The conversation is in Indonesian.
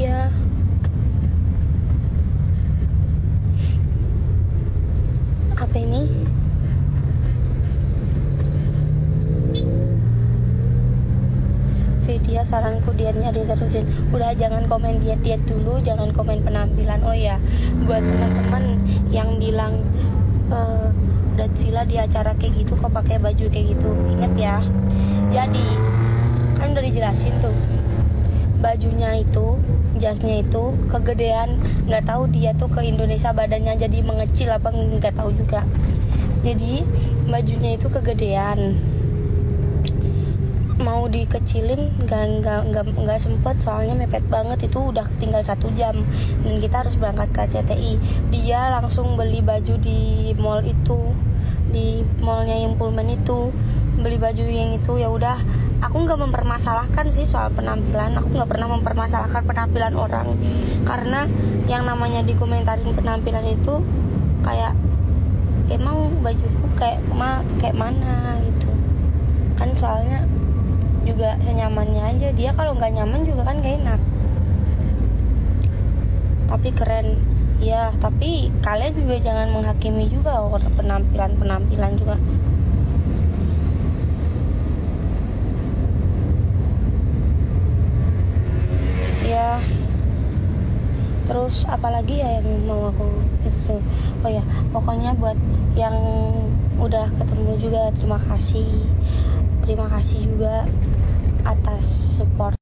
ya apa ini? Vidya saranku dietnya diterusin udah jangan komen diet diet dulu jangan komen penampilan. Oh ya buat teman-teman yang bilang eh dan Sila di acara kayak gitu kok pakai baju kayak gitu. Inget ya. Jadi kan udah dijelasin tuh bajunya itu jasnya itu kegedean nggak tahu dia tuh ke Indonesia badannya jadi mengecil apa nggak tahu juga. Jadi bajunya itu kegedean. Mau dikecilin nggak nggak nggak nggak sempet soalnya mepet banget itu udah tinggal satu jam. Dan kita harus berangkat ke CTI dia langsung beli baju di mall itu di mallnya Pullman itu beli baju yang itu ya udah. Aku nggak mempermasalahkan sih soal penampilan. Aku nggak pernah mempermasalahkan penampilan orang. Karena yang namanya dikomentarin penampilan itu kayak emang bajuku kayak ma kayak mana? Gitu. Kan soalnya juga senyamannya aja. Dia kalau nggak nyaman juga kan gak enak. Tapi keren. Ya tapi kalian juga jangan menghakimi juga penampilan penampilan juga ya terus apalagi ya yang mau aku itu oh ya pokoknya buat yang udah ketemu juga terima kasih. Terima kasih juga atas support